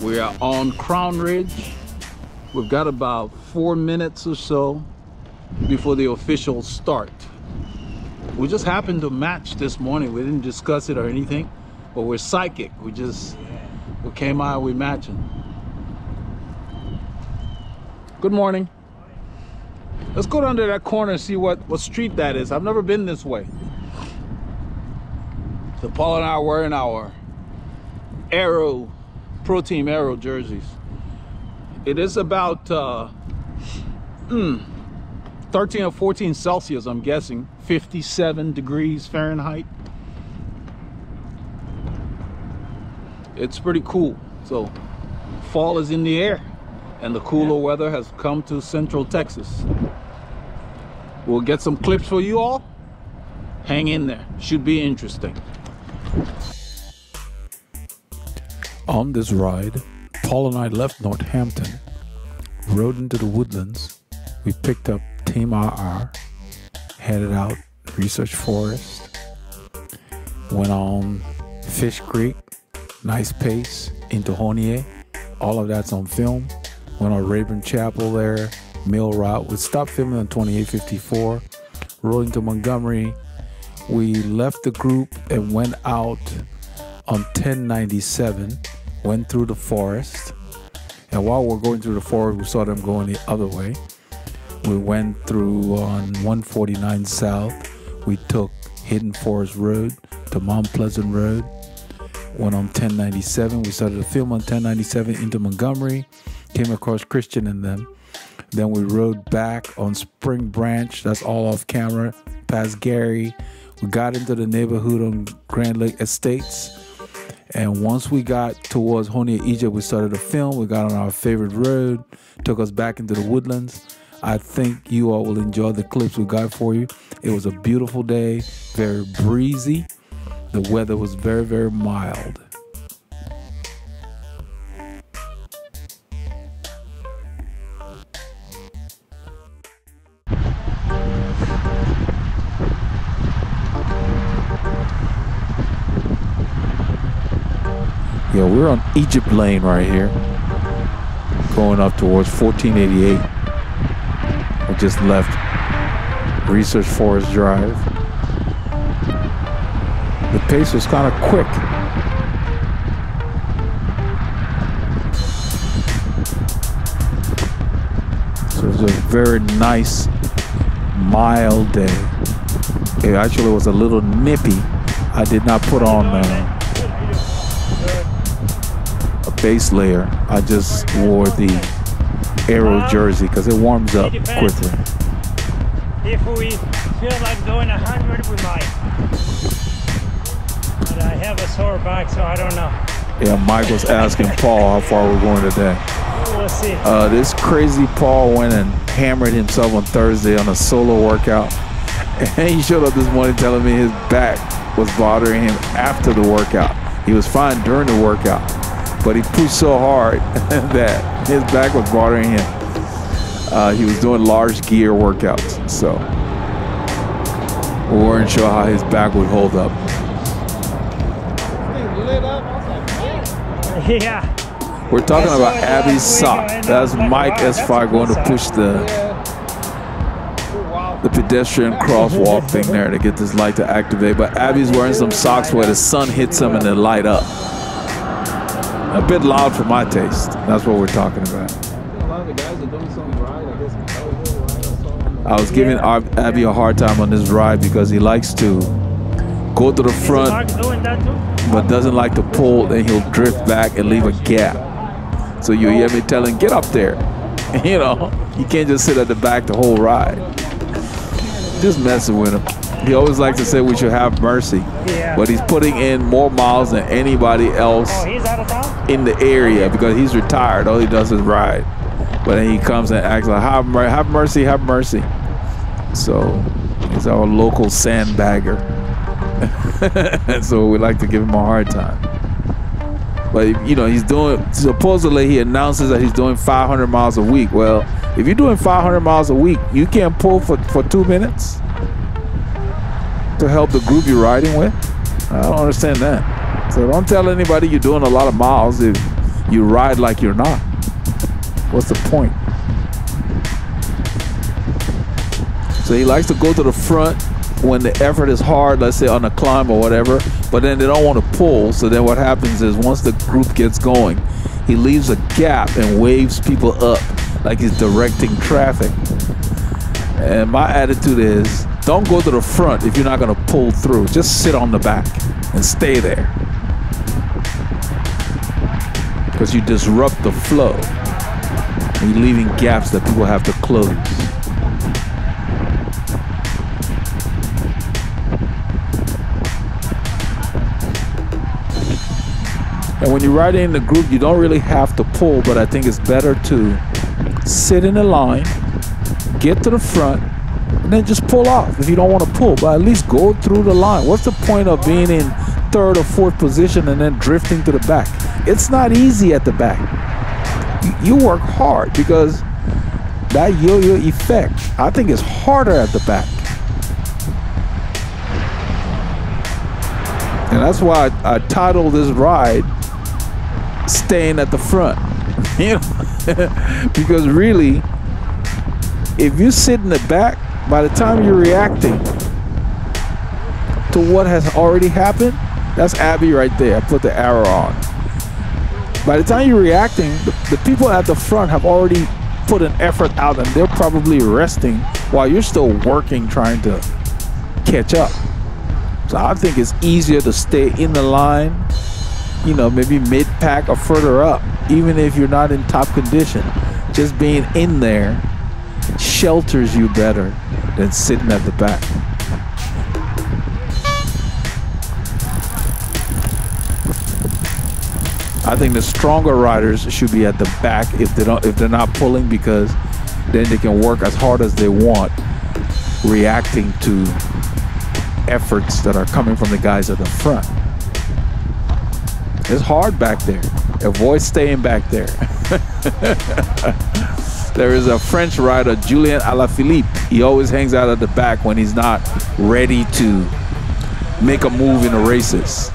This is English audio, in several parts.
We are on Crown Ridge. We've got about four minutes or so before the official start. We just happened to match this morning. We didn't discuss it or anything, but we're psychic. We just we came out, we matching. Good morning. Let's go down to that corner and see what, what street that is. I've never been this way. So Paul and I were in our Aero, Pro Team Aero jerseys. It is about uh, mm, 13 or 14 Celsius, I'm guessing. 57 degrees Fahrenheit. It's pretty cool. So fall is in the air and the cooler weather has come to central Texas. We'll get some clips for you all. Hang in there. Should be interesting. On this ride, Paul and I left Northampton, rode into the woodlands. We picked up Team RR, headed out Research Forest, went on Fish Creek, nice pace into Honea. All of that's on film. Went on Rabon Chapel there, Mail Route. We stopped filming on 2854, rode into Montgomery. We left the group and went out on 1097 went through the forest. And while we're going through the forest, we saw them going the other way. We went through on 149 South. We took Hidden Forest Road to Mount Pleasant Road. Went on 1097. We started to film on 1097 into Montgomery. Came across Cristian and them. Then we rode back on Spring Branch. That's all off camera. Past Gary. We got into the neighborhood on Grand Lake Estates and once we got towards Honea, Egypt, we started to film. We got on our favorite road, took us back into the woodlands. I think you all will enjoy the clips we got for you. It was a beautiful day, very breezy. The weather was very, very mild. Yeah, we're on Egypt Lane right here, going up towards 1488. We just left Research Forest Drive. The pace was kind of quick. So it was a very nice, mild day. It actually was a little nippy. I did not put on uh, base layer, I just wore the Aero jersey because it warms up quickly. If we feel like going 100, we might. But I have a sore back, so I don't know. Yeah, was asking Paul how far we're going today. We'll see. Uh, this crazy Paul went and hammered himself on Thursday on a solo workout. And he showed up this morning telling me his back was bothering him after the workout. He was fine during the workout but he pushed so hard that his back was bothering him. Uh, he was doing large gear workouts, so we weren't sure how his back would hold up. Yeah. We're talking about Abby's sock. That's Mike S5 going to push the the pedestrian crosswalk thing there to get this light to activate. But Abby's wearing some socks where the sun hits them and they light up a bit loud for my taste. That's what we're talking about. I was giving Abby a hard time on this ride because he likes to go to the front, but doesn't like to pull, then he'll drift back and leave a gap. So you hear me telling, get up there. You know, you can't just sit at the back the whole ride. Just messing with him. He always likes to say we should have mercy. Yeah. But he's putting in more miles than anybody else oh, in the area because he's retired. All he does is ride. But then he comes and acts like, have, mer have mercy, have mercy. So he's our local sandbagger. and so we like to give him a hard time. But you know, he's doing supposedly he announces that he's doing 500 miles a week. Well, if you're doing 500 miles a week, you can't pull for, for two minutes to help the group you're riding with? I don't understand that. So don't tell anybody you're doing a lot of miles if you ride like you're not. What's the point? So he likes to go to the front when the effort is hard, let's say on a climb or whatever, but then they don't want to pull. So then what happens is once the group gets going, he leaves a gap and waves people up like he's directing traffic. And my attitude is don't go to the front if you're not going to pull through. Just sit on the back and stay there. Because you disrupt the flow. And you're leaving gaps that people have to close. And when you're riding in the group, you don't really have to pull, but I think it's better to sit in a line, get to the front, and then just pull off if you don't want to pull. But at least go through the line. What's the point of being in third or fourth position and then drifting to the back? It's not easy at the back. You work hard because that yo-yo effect, I think, is harder at the back. And that's why I, I titled this ride staying at the front. you know? because really, if you sit in the back, by the time you're reacting to what has already happened, that's Abby right there. I put the arrow on. By the time you're reacting, the, the people at the front have already put an effort out and they're probably resting while you're still working trying to catch up. So I think it's easier to stay in the line you know, maybe mid pack or further up, even if you're not in top condition. Just being in there shelters you better than sitting at the back. I think the stronger riders should be at the back if they don't if they're not pulling because then they can work as hard as they want reacting to efforts that are coming from the guys at the front. It's hard back there. Avoid staying back there. there is a French rider, Julien Alaphilippe. He always hangs out at the back when he's not ready to make a move in the races.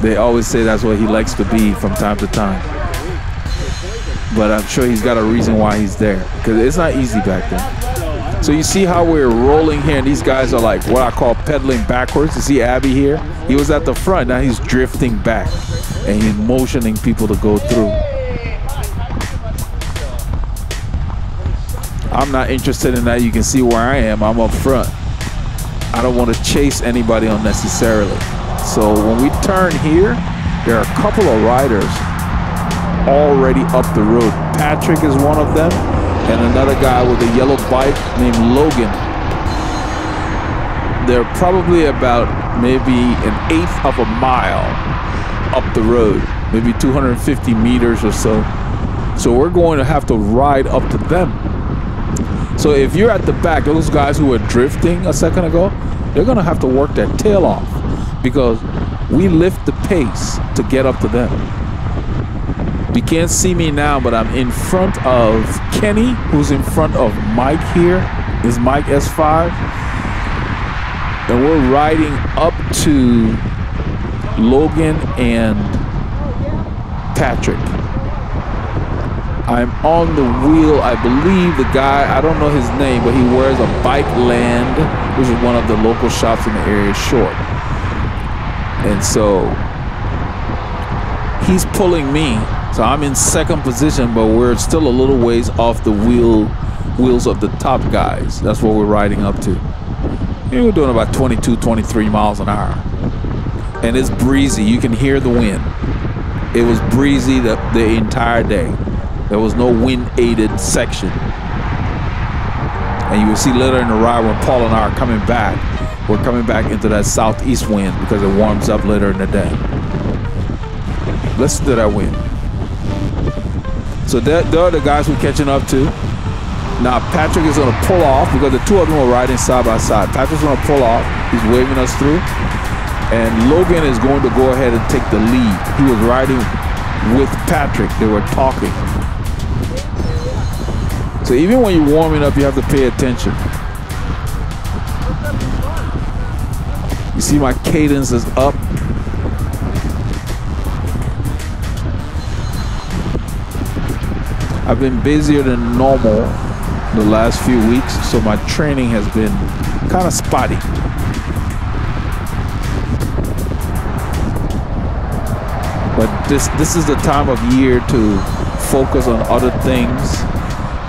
They always say that's what he likes to be from time to time. But I'm sure he's got a reason why he's there because it's not easy back there. So you see how we're rolling here, and these guys are like what I call pedaling backwards. You see Abby here? He was at the front, now he's drifting back and he's motioning people to go through. I'm not interested in that. You can see where I am. I'm up front. I don't want to chase anybody unnecessarily. So when we turn here, there are a couple of riders already up the road. Patrick is one of them, and another guy with a yellow bike named Logan. They're probably about maybe an eighth of a mile up the road, maybe 250 meters or so. So we're going to have to ride up to them. So if you're at the back, those guys who were drifting a second ago, they're going to have to work their tail off because we lift the pace to get up to them. You can't see me now, but I'm in front of Kenny, who's in front of Mike here. Is Mike S5. And we're riding up to Logan and Patrick. I'm on the wheel. I believe the guy, I don't know his name, but he wears a bike land, which is one of the local shops in the area, short. And so he's pulling me. So I'm in second position, but we're still a little ways off the wheel wheels of the top guys. That's what we're riding up to. And we're doing about 22, 23 miles an hour and it's breezy. You can hear the wind. It was breezy the, the entire day. There was no wind aided section. And you will see later in the ride when Paul and I are coming back, we're coming back into that southeast wind because it warms up later in the day. Listen to that wind. So there, there are the guys we're catching up to. Now Patrick is going to pull off because the two of them are riding side by side. Patrick's going to pull off. He's waving us through. And Logan is going to go ahead and take the lead. He was riding with Patrick. They were talking. So even when you're warming up, you have to pay attention. You see my cadence is up. I've been busier than normal the last few weeks, so my training has been kind of spotty. But this this is the time of year to focus on other things.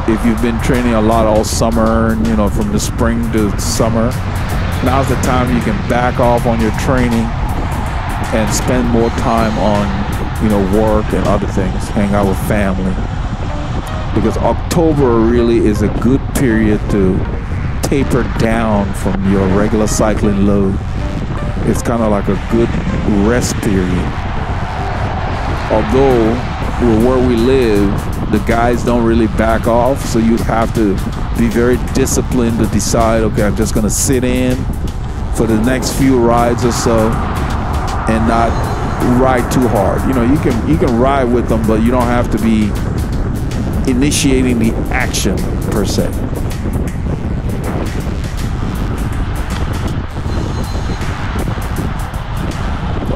If you've been training a lot all summer, you know, from the spring to summer, now's the time you can back off on your training and spend more time on, you know, work and other things, hang out with family. Because October really is a good period to taper down from your regular cycling load. It's kind of like a good rest period. Although where we live, the guys don't really back off, so you have to be very disciplined to decide, okay, I'm just gonna sit in for the next few rides or so and not ride too hard. You know, you can you can ride with them, but you don't have to be initiating the action per se.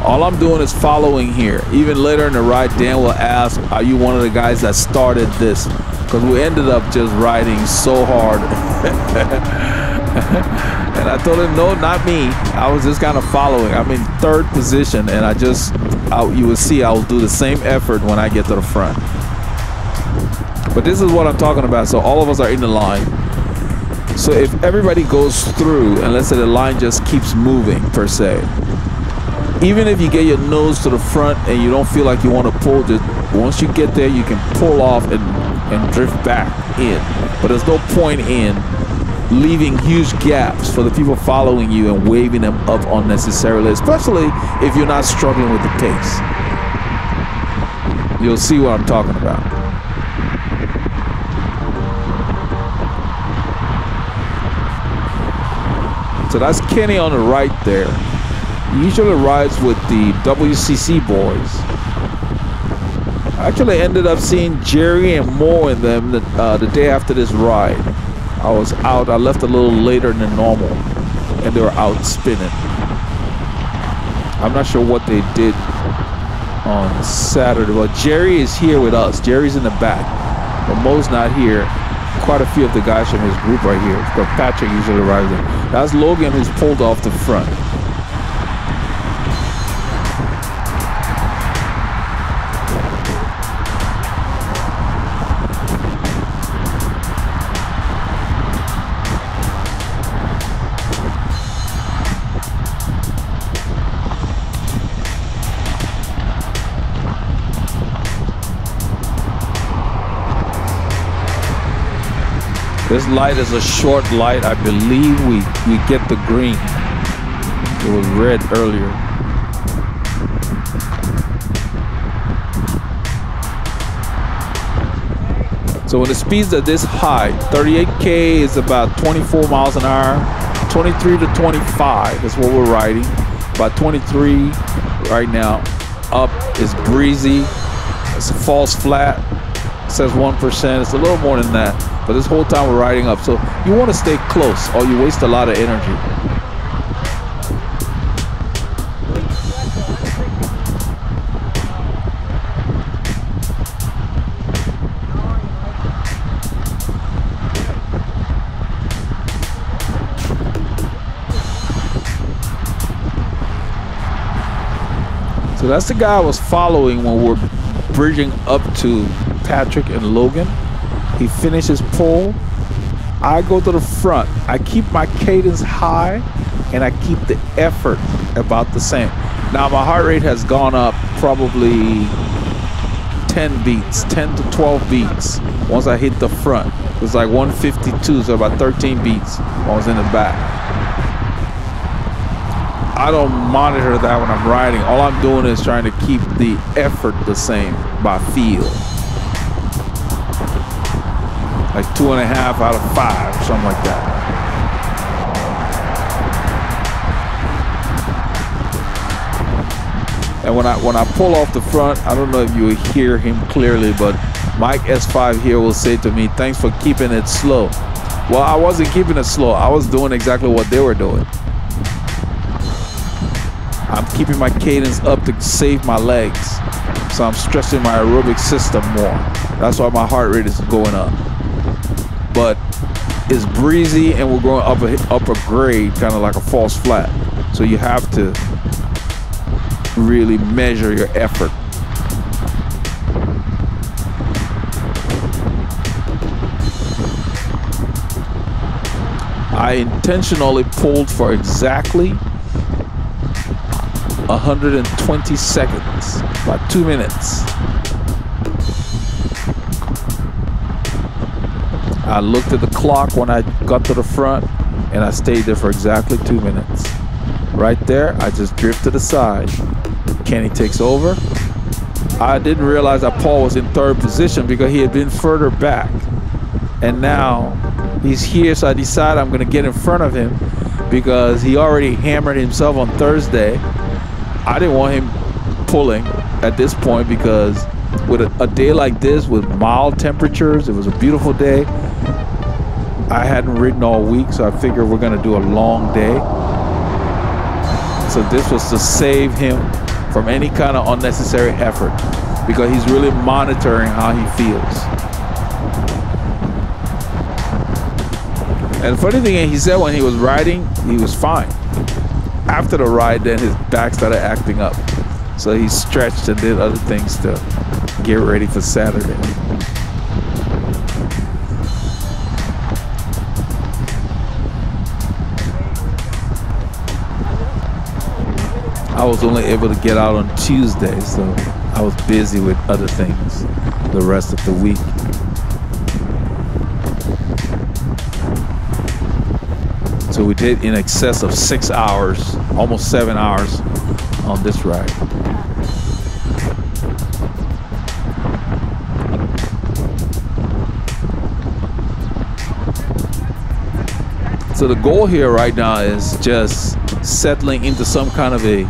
All I'm doing is following here. Even later in the ride, Dan will ask, are you one of the guys that started this? Because we ended up just riding so hard. and I told him, no, not me. I was just kind of following. I'm in third position, and I just, I, you will see, I will do the same effort when I get to the front. But this is what I'm talking about. So all of us are in the line. So if everybody goes through, and let's say the line just keeps moving per se, even if you get your nose to the front and you don't feel like you want to pull, just once you get there, you can pull off and, and drift back in. But there's no point in leaving huge gaps for the people following you and waving them up unnecessarily, especially if you're not struggling with the pace. You'll see what I'm talking about. So that's Kenny on the right there. Usually rides with the WCC boys. I actually ended up seeing Jerry and Mo in them the, uh, the day after this ride. I was out, I left a little later than normal, and they were out spinning. I'm not sure what they did on Saturday, but Jerry is here with us. Jerry's in the back, but Mo's not here. Quite a few of the guys from his group right here, but Patrick usually rides them. That's Logan who's pulled off the front. This light is a short light. I believe we, we get the green. It was red earlier. So when the speeds are this high, 38K is about 24 miles an hour. 23 to 25 is what we're riding. About 23 right now. Up is breezy. It's a false flat. It says 1%. It's a little more than that. But this whole time we're riding up. So you want to stay close or you waste a lot of energy. So that's the guy I was following when we're bridging up to Patrick and Logan. He finishes pull. I go to the front. I keep my cadence high and I keep the effort about the same. Now my heart rate has gone up probably 10 beats, 10 to 12 beats once I hit the front. It was like 152, so about 13 beats I was in the back. I don't monitor that when I'm riding. All I'm doing is trying to keep the effort the same by feel. Two and a half out of five, something like that. And when I when I pull off the front, I don't know if you hear him clearly, but Mike S5 here will say to me, thanks for keeping it slow. Well, I wasn't keeping it slow. I was doing exactly what they were doing. I'm keeping my cadence up to save my legs. So I'm stressing my aerobic system more. That's why my heart rate is going up. But it's breezy and we're going up a, grade, kind of like a false flat. So you have to really measure your effort. I intentionally pulled for exactly 120 seconds, about two minutes. I looked at the clock when I got to the front and I stayed there for exactly two minutes. Right there, I just drifted aside. Kenny takes over. I didn't realize that Paul was in third position because he had been further back. And now he's here, so I decided I'm going to get in front of him because he already hammered himself on Thursday I didn't want him pulling at this point because with a, a, day like this with mild temperatures, it was a beautiful day. I hadn't ridden all week, so I figured we're going to do a long day. So this was to save him from any kind of unnecessary effort because he's really monitoring how he feels. And the funny thing is, he said when he was riding, he was fine after the ride, then his back started acting up. So he stretched and did other things to get ready for Saturday. I was only able to get out on Tuesday, so I was busy with other things the rest of the week. So we did in excess of six hours, almost seven hours on this ride. So the goal here right now is just settling into some kind of a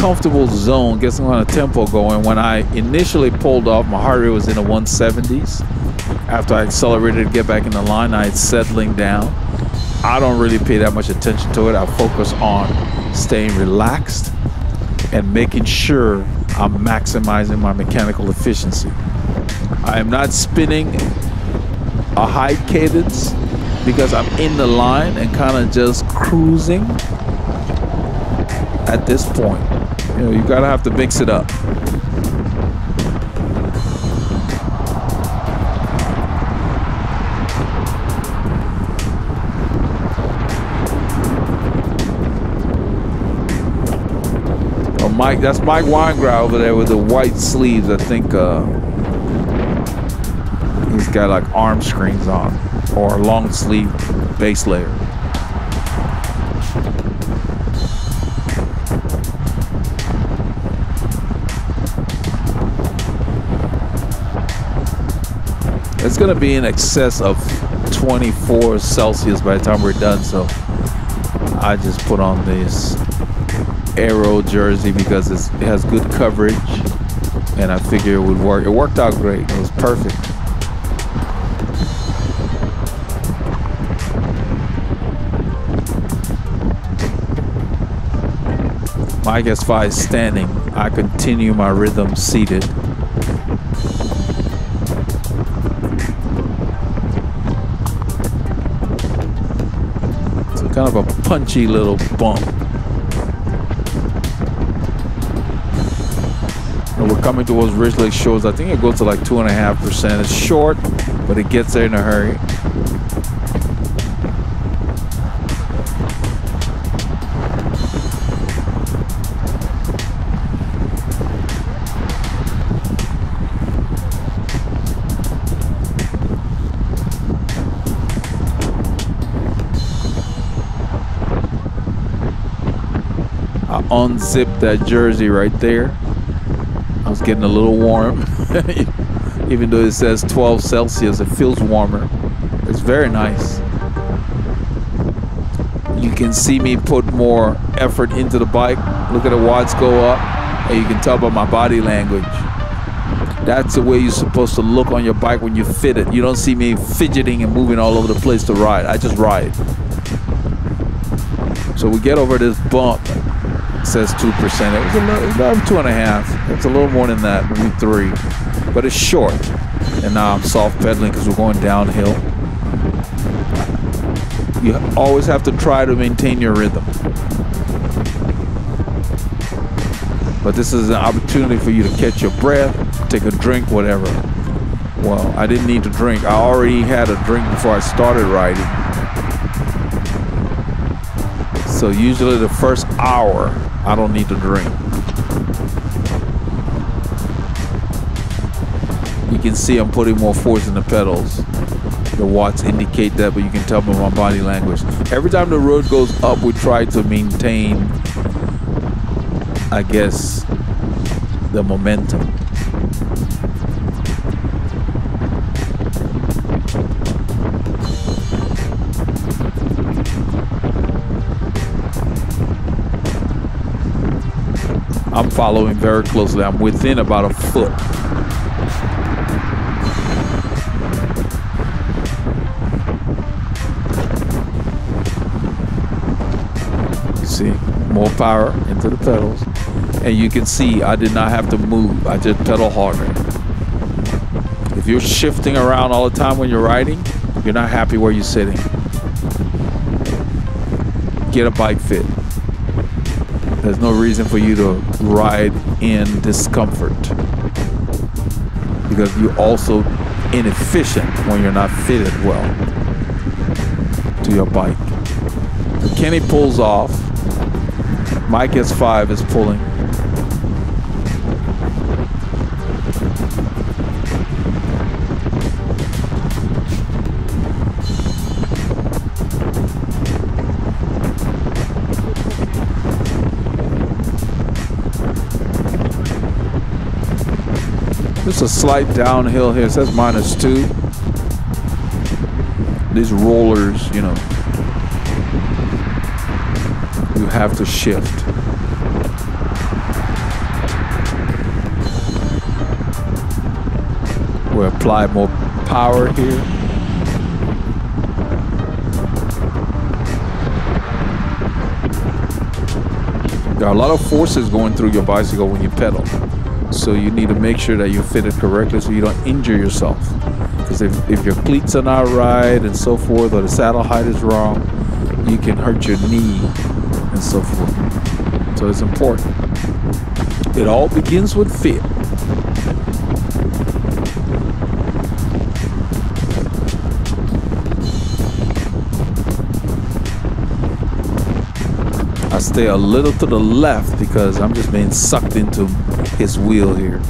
comfortable zone, get some kind of tempo going. When I initially pulled off, my heart rate was in the 170s. After I accelerated to get back in the line, I had settling down. I don't really pay that much attention to it. I focus on staying relaxed and making sure I'm maximizing my mechanical efficiency. I am not spinning a high cadence because I'm in the line and kind of just cruising at this point. You know, you gotta have to mix it up. Oh, Mike, that's Mike Weingrau over there with the white sleeves. I think uh, he's got like arm screens on or long sleeve base layer. It's gonna be in excess of 24 Celsius by the time we're done, so I just put on this Aero jersey because it has good coverage and I figured it would work. It worked out great. It was perfect. My S5 standing. I continue my rhythm seated. Kind of a punchy little bump. And we're coming towards Ridge Lake Shores. I think it goes to like two and a half percent. It's short, but it gets there in a hurry. Unzip that jersey right there. It's getting a little warm. Even though it says 12 Celsius, it feels warmer. It's very nice. You can see me put more effort into the bike. Look at the watts go up, and you can tell by my body language. That's the way you're supposed to look on your bike when you fit it. You don't see me fidgeting and moving all over the place to ride. I just ride. So we get over this bump says two percent. It was little, about two and a half. It's a little more than that, maybe three, but it's short. And now I'm soft pedaling because we're going downhill. You always have to try to maintain your rhythm. But this is an opportunity for you to catch your breath, take a drink, whatever. Well, I didn't need to drink. I already had a drink before I started riding. So usually the first hour, I don't need to drink. You can see I'm putting more force in the pedals. The watts indicate that, but you can tell by my body language. Every time the road goes up, we try to maintain, I guess, the momentum. Following very closely. I'm within about a foot. You see, more power into the pedals. And you can see I did not have to move. I just pedal harder. If you're shifting around all the time when you're riding, you're not happy where you're sitting. Get a bike fit. There's no reason for you to ride in discomfort because you're also inefficient when you're not fitted well to your bike. Kenny pulls off. Mike S5 is pulling. A slight downhill here. It says minus two. These rollers, you know, you have to shift. We apply more power here. There are a lot of forces going through your bicycle when you pedal. So you need to make sure that you fit it correctly so you don't injure yourself. Because if, if your cleats are not right and so forth, or the saddle height is wrong, you can hurt your knee and so forth. So it's important. It all begins with fit. I stay a little to the left because I'm just being sucked into his wheel here.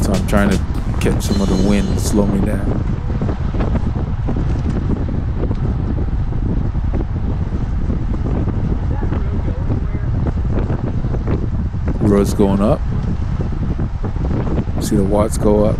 So I'm trying to catch some of the wind and slow me down. Road's going up. See the watts go up.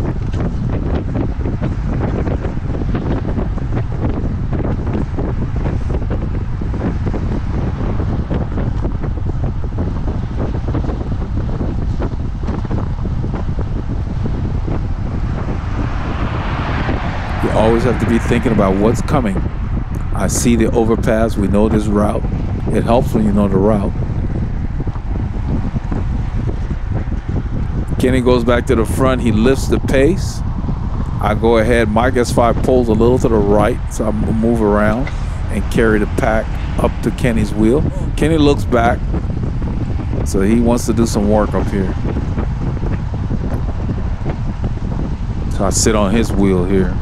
always have to be thinking about what's coming. I see the overpass. We know this route. It helps when you know the route. Kenny goes back to the front. He lifts the pace. I go ahead. Mike S5 pulls a little to the right, so I move around and carry the pack up to Kenny's wheel. Kenny looks back, so he wants to do some work up here. So I sit on his wheel here.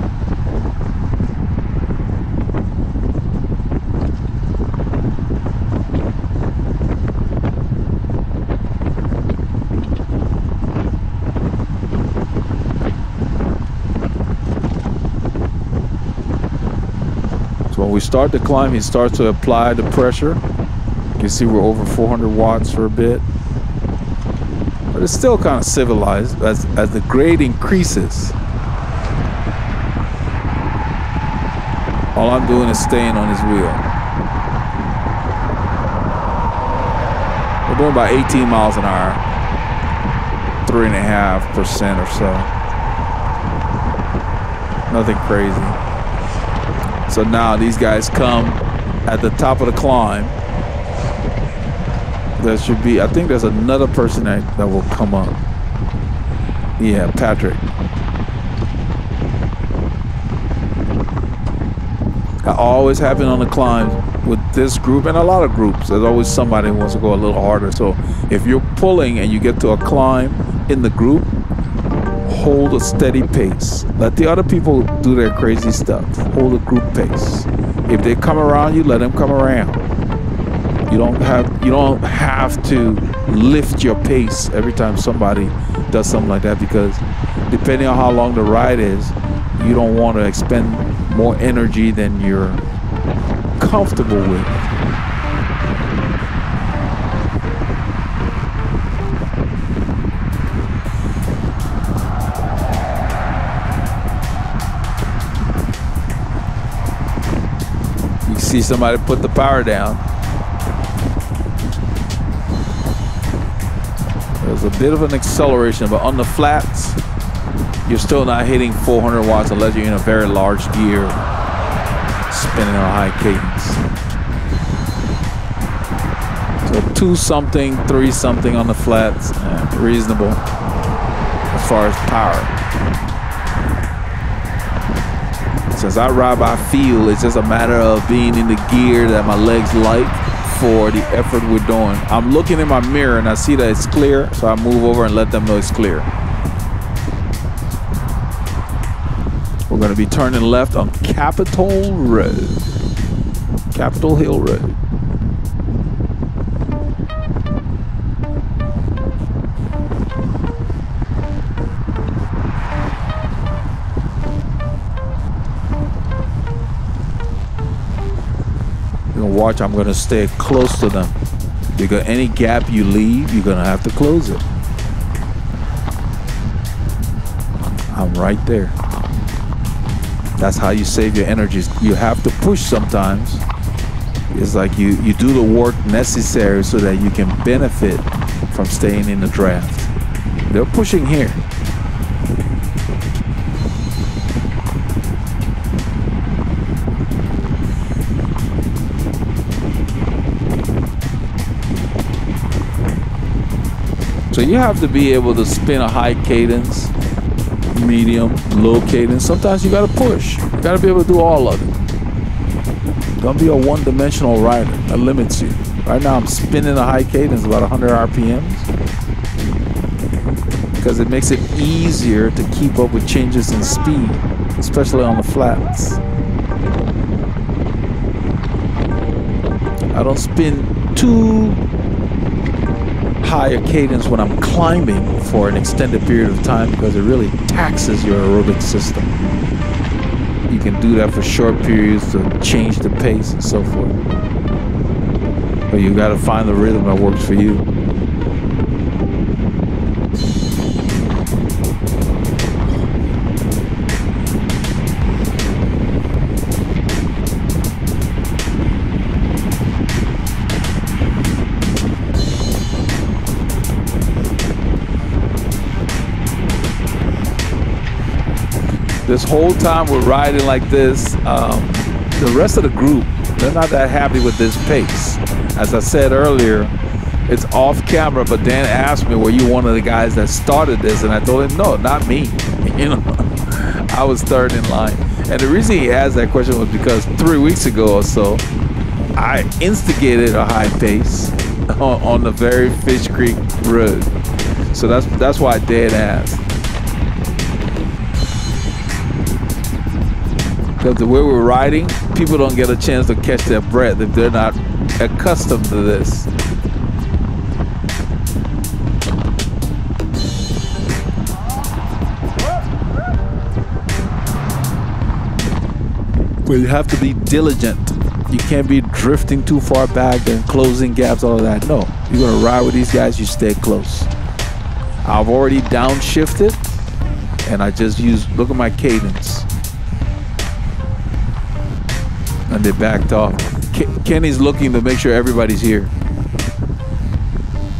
We start the climb, he starts to apply the pressure. You can see we're over 400 watts for a bit. But it's still kind of civilized as, as the grade increases. All I'm doing is staying on his wheel. We're doing about 18 miles an hour, three and a half percent or so. Nothing crazy. So now these guys come at the top of the climb. there should be. I think there's another person that, that will come up. Yeah, Patrick. I always happen on the climb with this group and a lot of groups. There's always somebody who wants to go a little harder. So if you're pulling and you get to a climb in the group, hold a steady pace. Let the other people do their crazy stuff. Hold a group pace. If they come around you, let them come around. You don't have you don't have to lift your pace every time somebody does something like that because depending on how long the ride is, you don't want to expend more energy than you're comfortable with. See somebody put the power down. There's a bit of an acceleration, but on the flats, you're still not hitting 400 watts unless you're in a very large gear spinning on high cadence. So two something, three something on the flats, eh, reasonable as far as power. Since I ride by feel, it's just a matter of being in the gear that my legs like for the effort we're doing. I'm looking in my mirror and I see that it's clear, so I move over and let them know it's clear. We're going to be turning left on Capitol Road. Capitol Hill Road. Watch, I'm going to stay close to them. Because any gap you leave, you're going to have to close it. I'm right there. That's how you save your energies. You have to push sometimes. It's like you, you do the work necessary so that you can benefit from staying in the draft. They're pushing here. So you have to be able to spin a high cadence medium, low cadence. Sometimes you gotta push. You gotta be able to do all of it. Don't be a one-dimensional rider. That limits you. Right now I'm spinning a high cadence, about 100 RPMs. Because it makes it easier to keep up with changes in speed, especially on the flats. I don't spin too higher cadence when I'm climbing for an extended period of time because it really taxes your aerobic system. You can do that for short periods to change the pace and so forth. But you got to find the rhythm that works for you. This whole time we're riding like this, um, the rest of the group, they're not that happy with this pace. As I said earlier, it's off camera, but Dan asked me, were you one of the guys that started this? And I told him, no, not me. You know, I was third in line. And the reason he asked that question was because three weeks ago or so, I instigated a high pace on, on the very Fish Creek road. So that's that's why Dan asked. Because the way we're riding, people don't get a chance to catch their breath if they're not accustomed to this. But you have to be diligent. You can't be drifting too far back and closing gaps, all of that. No, you're gonna ride with these guys, you stay close. I've already downshifted and I just use, look at my cadence. And they backed off. Kenny's looking to make sure everybody's here.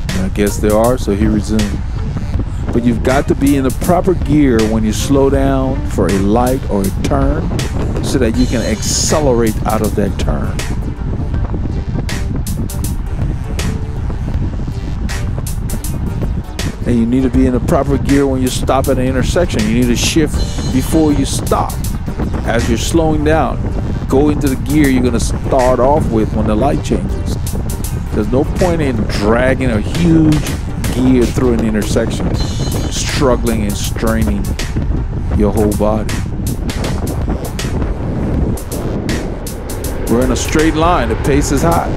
And I guess they are, so he resumed. But you've got to be in the proper gear when you slow down for a light or a turn so that you can accelerate out of that turn. And you need to be in the proper gear when you stop at an intersection. You need to shift before you stop. As you're slowing down, go into the gear you're going to start off with when the light changes. There's no point in dragging a huge gear through an intersection, struggling and straining your whole body. We're in a straight line. The pace is hot.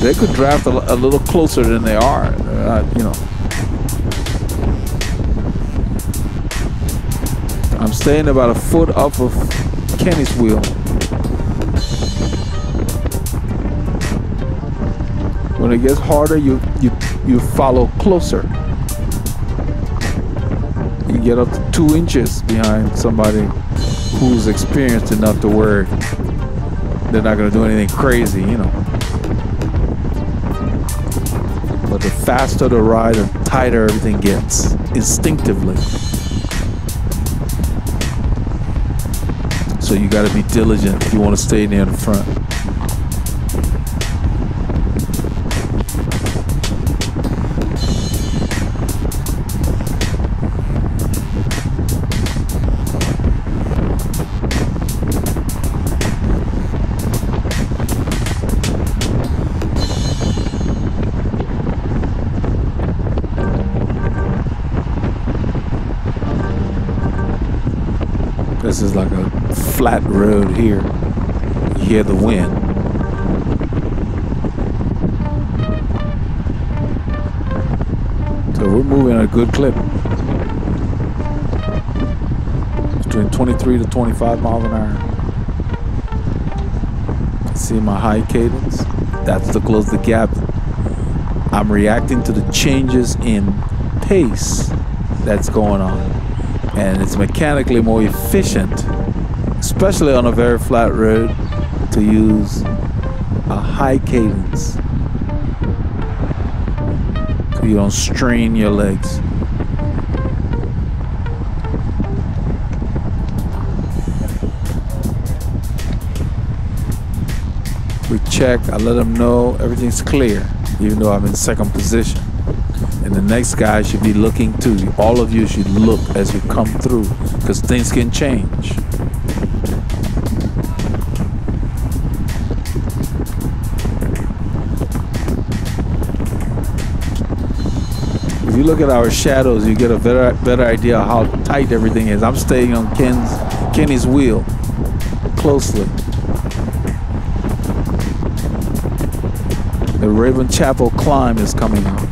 They could draft a, a little closer than they are. Uh, you know. I'm staying about a foot off of Kenny's wheel. When it gets harder, you you you follow closer. You get up to two inches behind somebody who's experienced enough to where they're not going to do anything crazy, you know. But the faster the ride, the tighter everything gets instinctively. So you got to be diligent if you want to stay near the front. Here. You hear the wind. So we're moving at a good clip. Between 23 to 25 miles an hour. See my high cadence? That's to close the gap. I'm reacting to the changes in pace that's going on. And it's mechanically more efficient especially on a very flat road, to use a high cadence so you don't strain your legs. We check, I let them know everything's clear, even though I'm in second position. And the next guy should be looking too. All of you should look as you come through because things can change. You look at our shadows, you get a better better idea how tight everything is. I'm staying on Ken's Kenny's wheel closely. The Rabon Chapel climb is coming up.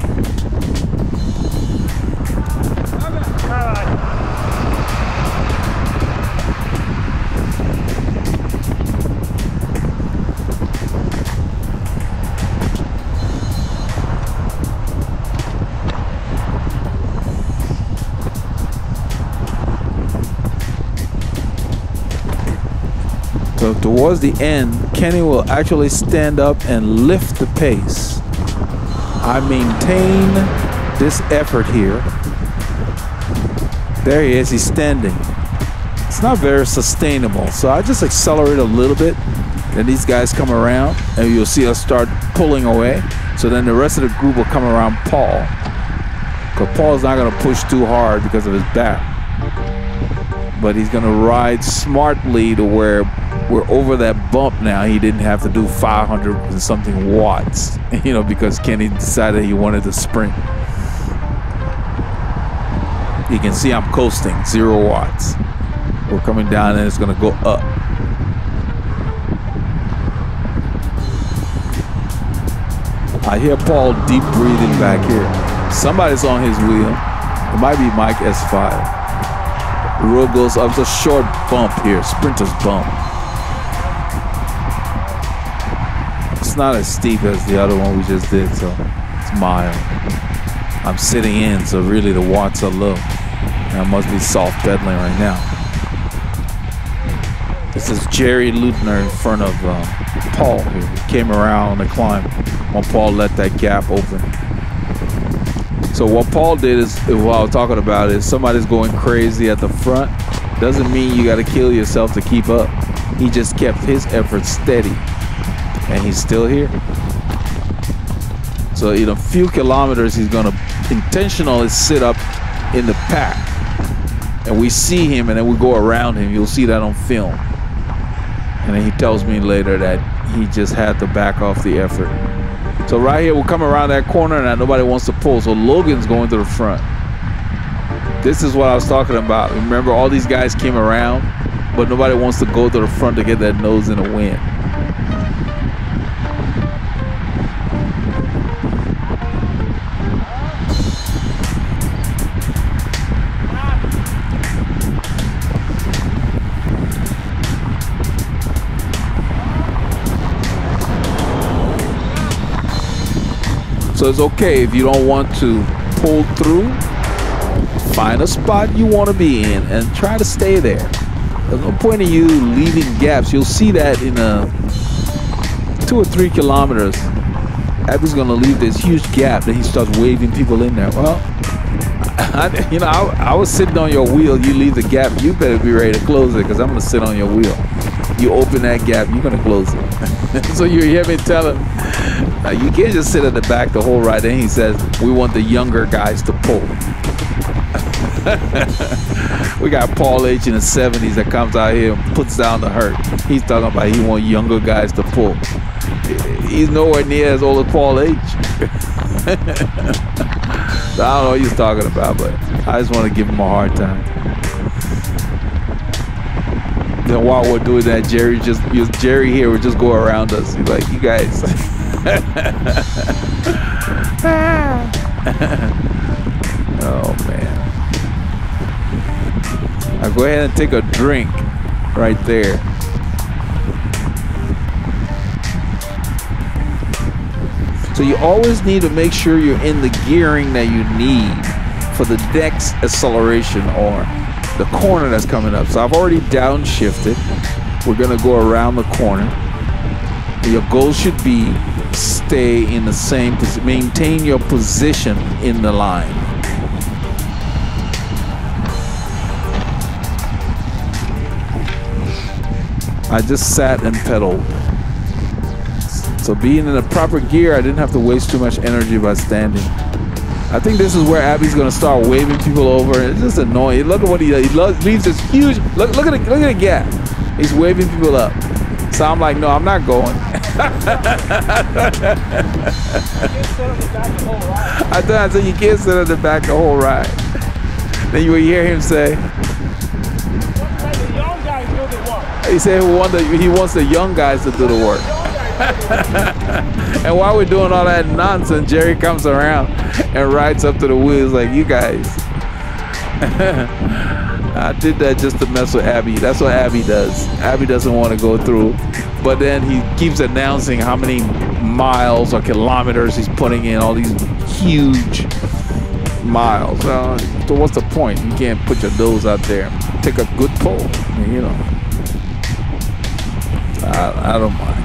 Towards the end, Kenny will actually stand up and lift the pace. I maintain this effort here. There he is, he's standing. It's not very sustainable. So I just accelerate a little bit. Then these guys come around and you'll see us start pulling away. So then the rest of the group will come around Paul. Because Paul's not going to push too hard because of his back. But he's going to ride smartly to where we're over that bump now. He didn't have to do 500 and something watts, you know, because Kenny decided he wanted to sprint. You can see I'm coasting, zero watts. We're coming down and it's gonna go up. I hear Paul deep breathing back here. Somebody's on his wheel. It might be Mike S5. The road goes up. It's a short bump here, sprinter's bump. Not as steep as the other one we just did, so it's mild. I'm sitting in, so really the watts are low. And I must be soft pedaling right now. This is Jerry Lutner in front of uh, Paul here. He came around the climb when Paul let that gap open. So what Paul did is, what I was talking about is somebody's going crazy at the front. Doesn't mean you got to kill yourself to keep up. He just kept his effort steady and he's still here. So in a few kilometers, he's gonna intentionally sit up in the pack, and we see him, and then we go around him. You'll see that on film. And then he tells me later that he just had to back off the effort. So right here, we'll come around that corner, and nobody wants to pull. So Logan's going to the front. This is what I was talking about. Remember, all these guys came around, but nobody wants to go to the front to get that nose in the wind. So it's okay if you don't want to pull through. Find a spot you want to be in and try to stay there. There's no point in you leaving gaps. You'll see that in a two or three kilometers. Abby's gonna leave this huge gap. Then he starts waving people in there. Well, I, you know, I, I was sitting on your wheel. You leave the gap. You better be ready to close it because I'm gonna sit on your wheel. You open that gap, you're gonna close it. so you hear me tell him now, you can't just sit at the back the whole ride. And he says, we want the younger guys to pull. we got Paul H in the 70s that comes out here and puts down the hurt. He's talking about he want younger guys to pull. He's nowhere near as old as Paul H. I don't know what he's talking about, but I just want to give him a hard time. Then while we're doing that, Jerry just Jerry here would just go around us. He's like, you guys. oh man. I'll go ahead and take a drink right there. So you always need to make sure you're in the gearing that you need for the next acceleration or the corner that's coming up. So I've already downshifted. We're gonna go around the corner. Your goal should be stay in the same position, maintain your position in the line. I just sat and pedaled. So being in the proper gear, I didn't have to waste too much energy by standing. I think this is where Abby's gonna start waving people over. It's just annoying. Look at what he does. He leaves this huge. Look, look at the, look at the gap. He's waving people up. So I'm like, no, I'm not going. I thought I said you can't sit on the back the whole ride. Then you will hear him say. He said he, the, he wants the young guys to do the work. and while we're doing all that nonsense, Jerry comes around and rides up to the wheels like, you guys. I did that just to mess with Abby. That's what Abby does. Abby doesn't want to go through but then he keeps announcing how many miles or kilometers he's putting in all these huge miles. Uh, so what's the point? You can't put your nose out there. Take a good pull. You know. I, I don't mind.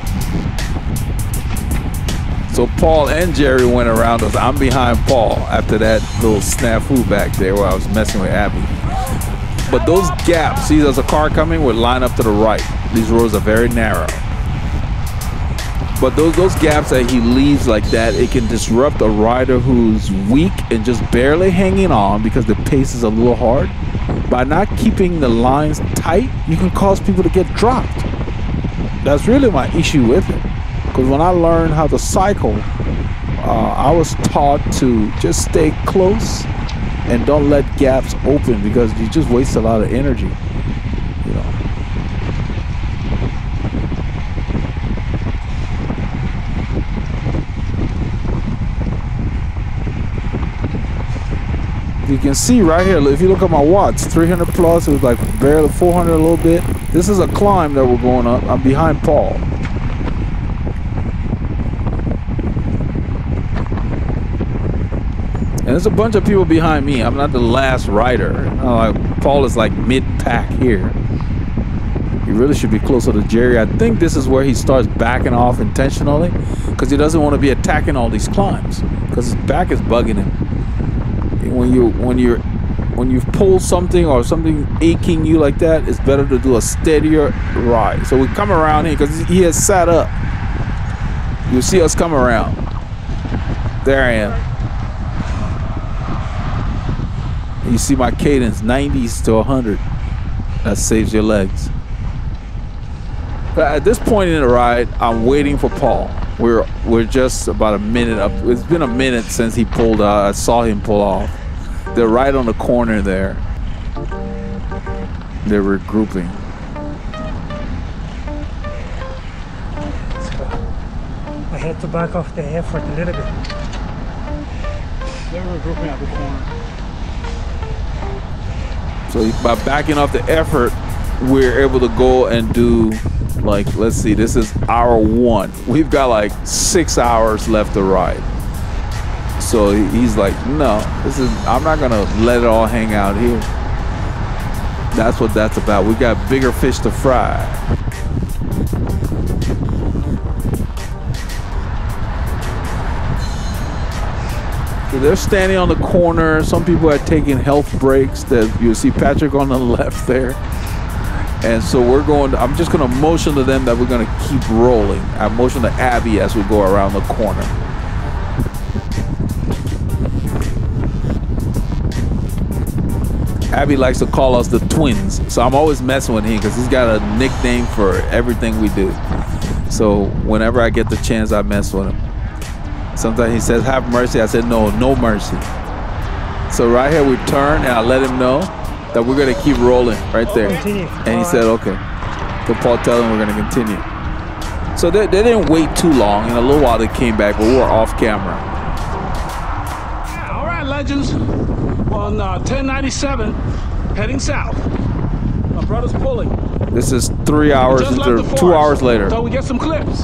So Paul and Jerry went around us. I'm behind Paul after that little snafu back there where I was messing with Abby. But those gaps, see there's a car coming, would line up to the right. These roads are very narrow. But those those gaps that he leaves like that, it can disrupt a rider who's weak and just barely hanging on because the pace is a little hard. By not keeping the lines tight, you can cause people to get dropped. That's really my issue with it. Because when I learned how to cycle, uh, I was taught to just stay close and don't let gaps open because you just waste a lot of energy. you know. you can see right here, if you look at my watts, 300 plus, it was like barely 400 a little bit. This is a climb that we're going up. I'm behind Paul. And there's a bunch of people behind me. I'm not the last rider. Uh, Paul is like mid-pack here. He really should be closer to Jerry. I think this is where he starts backing off intentionally because he doesn't want to be attacking all these climbs because his back is bugging him when you when you're when you pull something or something aching you like that, it's better to do a steadier ride. So we come around here because he has sat up. You'll see us come around. There I am. You see my cadence, 90s to 100. That saves your legs. But at this point in the ride, I'm waiting for Paul. We're we're just about a minute up. It's been a minute since he pulled out. I saw him pull off. They're right on the corner there. They're regrouping. I had to back off the effort a little bit. They were grouping at the corner. So by backing off the effort, we're able to go and do like let's see, this is hour one. We've got like six hours left to ride. So he's like, no, this is I'm not gonna let it all hang out here. That's what that's about. We got bigger fish to fry. They're standing on the corner. Some people are taking health breaks. That you see Patrick on the left there. And so we're going. To, I'm just going to motion to them that we're going to keep rolling. I motion to Abby as we go around the corner. Abby likes to call us the twins, so I'm always messing with him because he's got a nickname for everything we do. So whenever I get the chance, I mess with him. Sometimes he says, "Have mercy." I said, "No, no mercy." So right here we turn, and I let him know that we're gonna keep rolling right there. Continue. And he said, "Okay." So Paul tell him we're gonna continue. So they, they didn't wait too long. In a little while, they came back, but we were off camera. Yeah, all right, legends. On uh, 1097, heading south. My brother's pulling. This is three hours into two hours later. So we get some clips.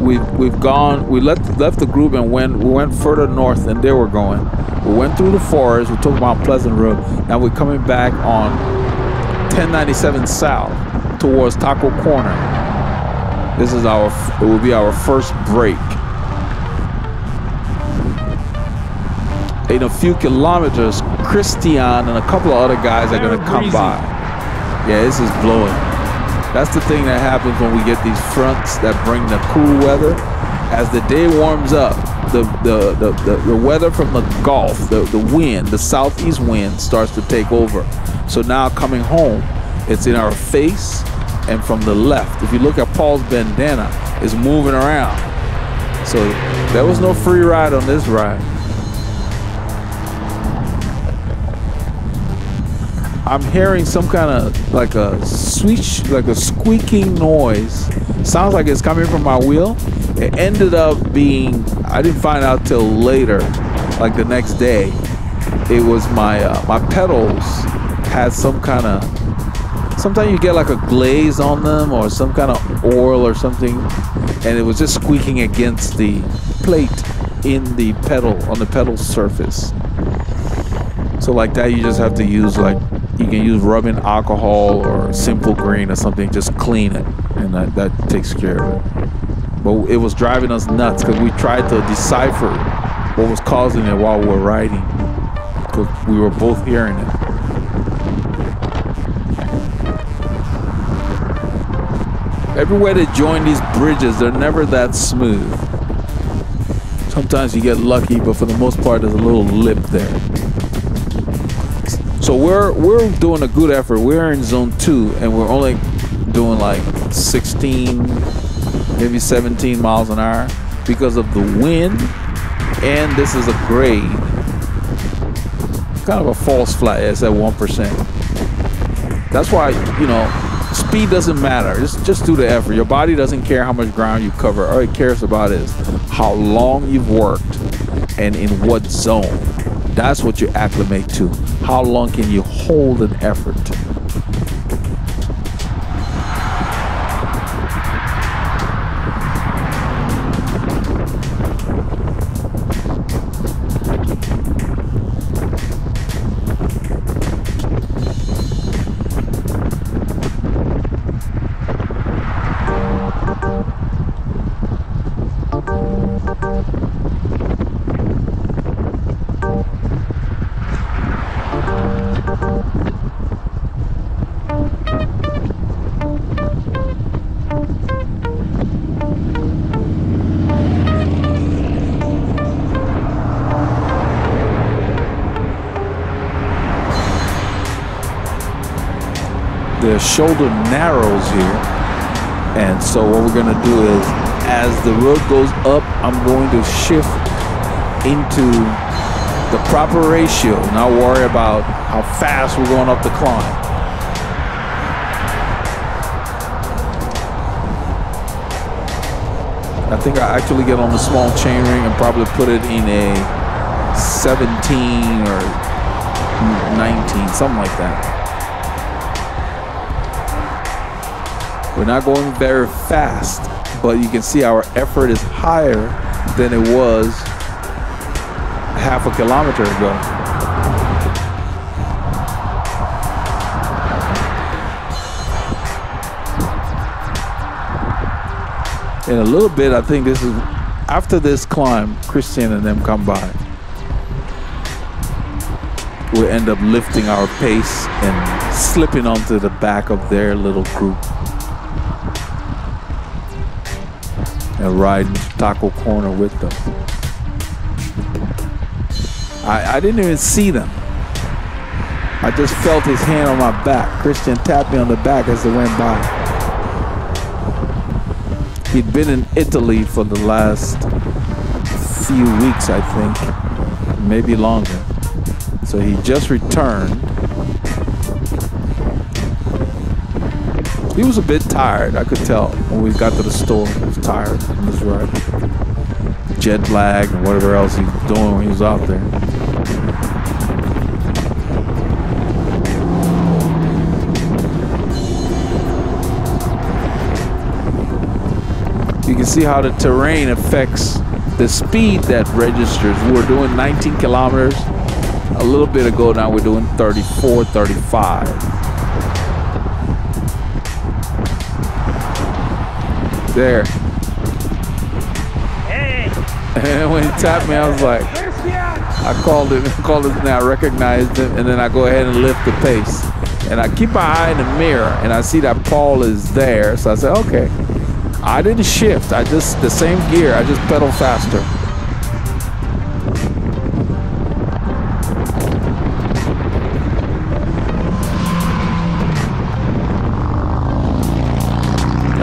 We've we've gone we left left the group and went we went further north than they were going. We went through the forest we took Mount Pleasant Road now we're coming back on 1097 south towards Taco Corner. This is our it will be our first break. In a few kilometers Cristian and a couple of other guys are going to come by. Yeah this is blowing that's the thing that happens when we get these fronts that bring the cool weather. As the day warms up, the the, the, the, the weather from the Gulf, the, the wind, the southeast wind starts to take over. So now coming home, it's in our face and from the left. If you look at Paul's bandana, it's moving around. So there was no free ride on this ride. I'm hearing some kind of like a sweet, like a squeaking noise. Sounds like it's coming from my wheel. It ended up being, I didn't find out till later, like the next day. It was my uh, my pedals had some kind of. Sometimes you get like a glaze on them or some kind of oil or something, and it was just squeaking against the plate in the pedal on the pedal surface. So like that, you just have to use like you can use rubbing alcohol or simple green or something. Just clean it, and that, that takes care of it. But it was driving us nuts because we tried to decipher what was causing it while we were riding. Because we were both hearing it. Everywhere they join these bridges, they're never that smooth. Sometimes you get lucky, but for the most part, there's a little lip there. So we're we're doing a good effort. We're in zone two, and we're only doing like 16, maybe 17 miles an hour because of the wind, and this is a grade. Kind of a false flat. It's at one percent. That's why you know speed doesn't matter. Just just do the effort. Your body doesn't care how much ground you cover. All it cares about is how long you've worked and in what zone. That's what you acclimate to. How long can you hold an effort? The shoulder narrows here. And so what we're gonna do is, as the road goes up, I'm going to shift into the proper ratio, not worry about how fast we're going up the climb. I think I actually get on the small chain ring and probably put it in a 17 or 19, something like that. We're not going very fast, but you can see our effort is higher than it was half a kilometer ago. in a little bit, I think this is after this climb, Cristian and them come by. We'll end up lifting our pace and slipping onto the back of their little group. And riding Taco Corner with them. I, I didn't even see them. I just felt his hand on my back. Cristian tapped me on the back as they went by. He'd been in Italy for the last few weeks, I think, maybe longer. So he just returned. He was a bit tired, I could tell when we got to the store. He was tired on his ride. Jet lag and whatever else he was doing when he was out there. you can see how the terrain affects the speed that registers. We were doing 19 kilometers a little bit ago. Now we're doing 34, 35. There. Hey. And when he tapped me, I was like, I called it, called it, and I recognized it, and then I go ahead and lift the pace. And I keep my eye in the mirror, and I see that Paul is there. So I said, okay, I didn't shift. I just, the same gear, I just pedal faster.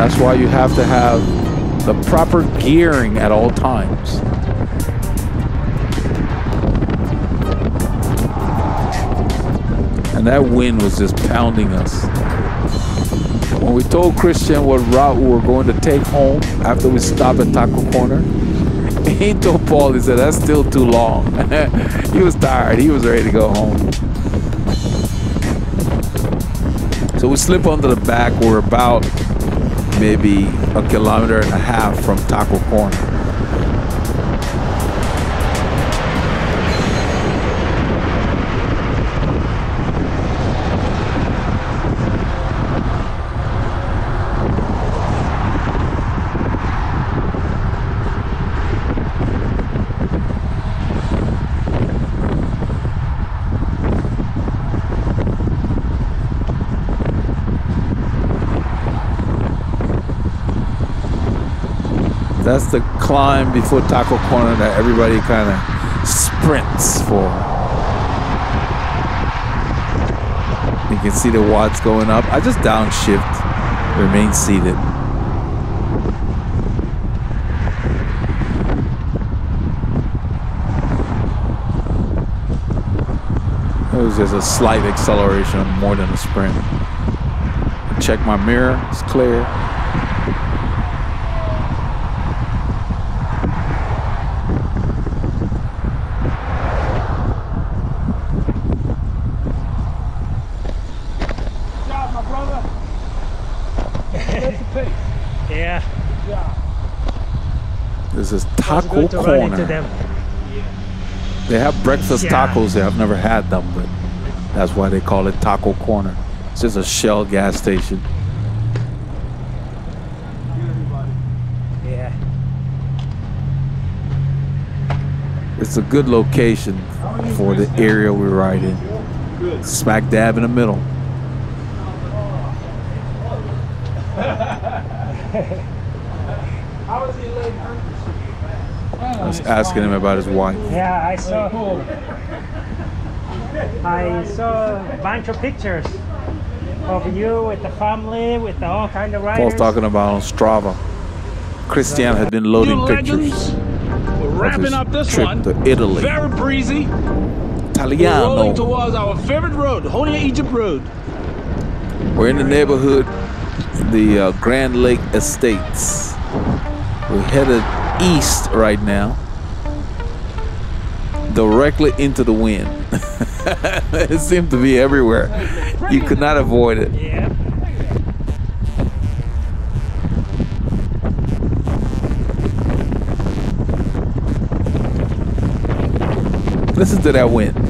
That's why you have to have the proper gearing at all times. And that wind was just pounding us. When we told Cristian what route we were going to take home after we stopped at Taco Corner, he told Paul, he said, that's still too long. he was tired. He was ready to go home. So we slip onto the back. We're about maybe a kilometer and a half from Taco Corner. That's the climb before Taco Corner that everybody kind of sprints for. You can see the watts going up. I just downshift, remain seated. It was just a slight acceleration more than a sprint. Check my mirror, it's clear. Taco Corner. They have breakfast yeah. tacos there. I've never had them, but that's why they call it Taco Corner. It's just a Shell gas station. Yeah. It's a good location for the area we ride in. Smack dab in the middle. How is he late? I was asking him about his wife. Yeah, I saw. I saw a bunch of pictures. Over you with the family, with the all kind of riders. Paul's talking about on Strava. Cristian had been loading You legends. pictures. We're wrapping up this trip one. to Italy. Very breezy. Rolling Italiano. towards our favorite road, Honea Egypt Road. We're in the neighborhood, the uh, Grand Lake Estates. We're headed east right now, directly into the wind. it seemed to be everywhere. You could not avoid it. Listen to that wind.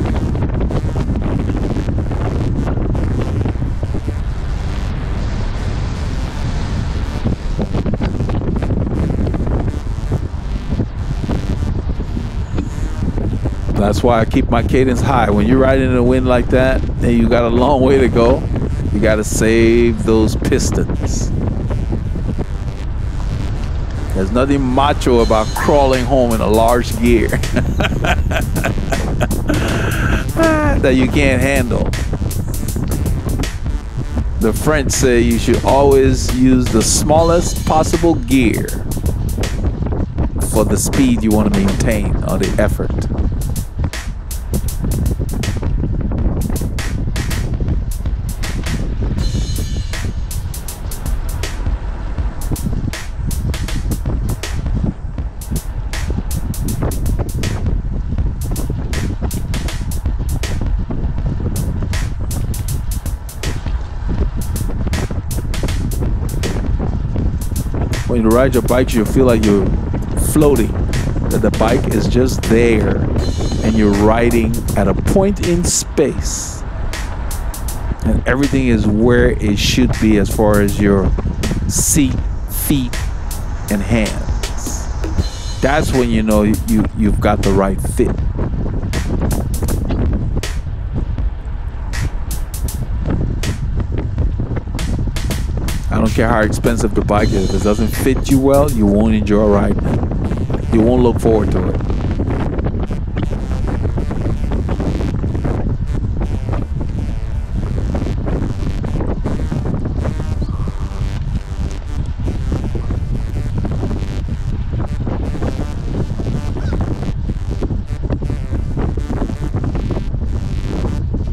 That's why I keep my cadence high. When you're riding in the wind like that, and you got a long way to go, you got to save those pistons. There's nothing macho about crawling home in a large gear that you can't handle. The French say you should always use the smallest possible gear for the speed you want to maintain or the effort. Ride your bike, you feel like you're floating. That the bike is just there and you're riding at a point in space. And everything is where it should be as far as your seat, feet, and hands. That's when you know you, you've got the right fit. Care how expensive the bike is. If it doesn't fit you well, you won't enjoy riding. You won't look forward to it.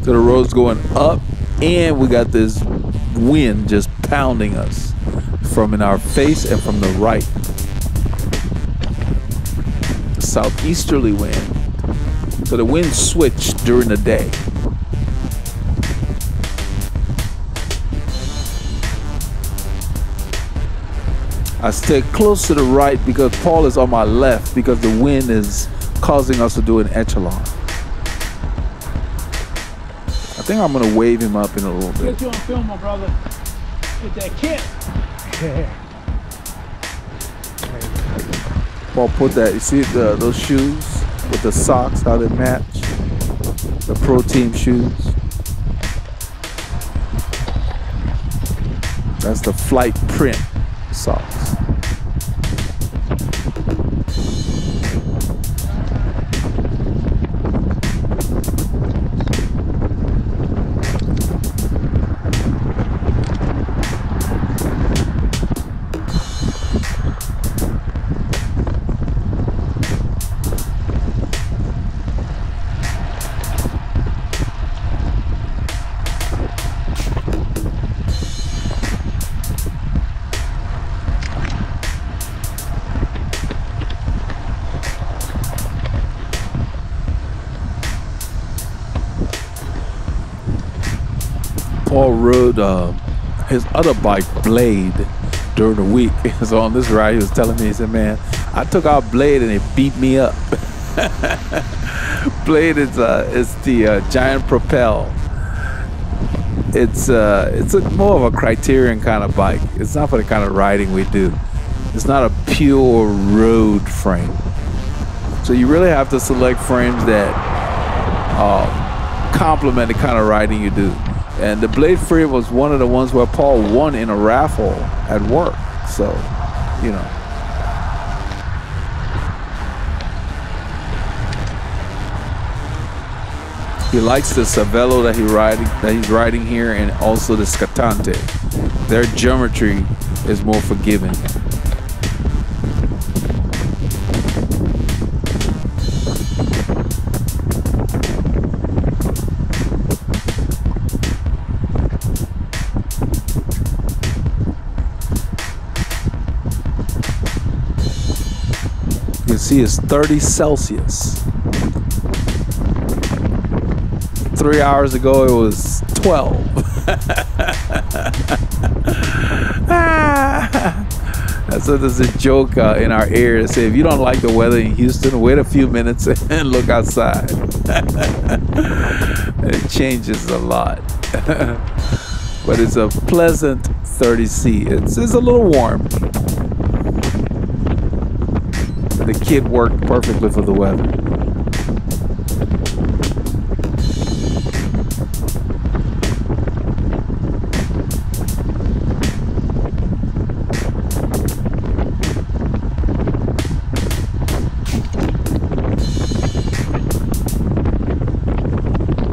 So the road's going up, and we got this wind just pounding us from in our face and from the right. Southeasterly wind. So the wind switched during the day. I stay close to the right because Paul is on my left because the wind is causing us to do an echelon. I think I'm gonna wave him up in a little bit. Get you on film, my brother. With that kit. Paul put that. You see the those shoes with the socks, how they match. The pro team shoes. That's the flight print socks. Rode uh, his other bike, Blade, during the week. so on this ride, he was telling me, he said, "Man, I took out Blade and it beat me up." Blade is uh, the uh, giant propel. It's uh, it's a, more of a criterium kind of bike. It's not for the kind of riding we do. It's not a pure road frame. So you really have to select frames that uh, complement the kind of riding you do. And the Blade Free was one of the ones where Paul won in a raffle at work. So, you know. He likes the Cervelo that he riding that he's riding here, and also the Scattante. Their geometry is more forgiving. See it's 30 Celsius. Three hours ago it was 12. That's so there's a joke uh, in our ear that say if you don't like the weather in Houston, wait a few minutes and look outside. it changes a lot. but it's a pleasant 30 C. It's, it's a little warm. The kid worked perfectly for the weather.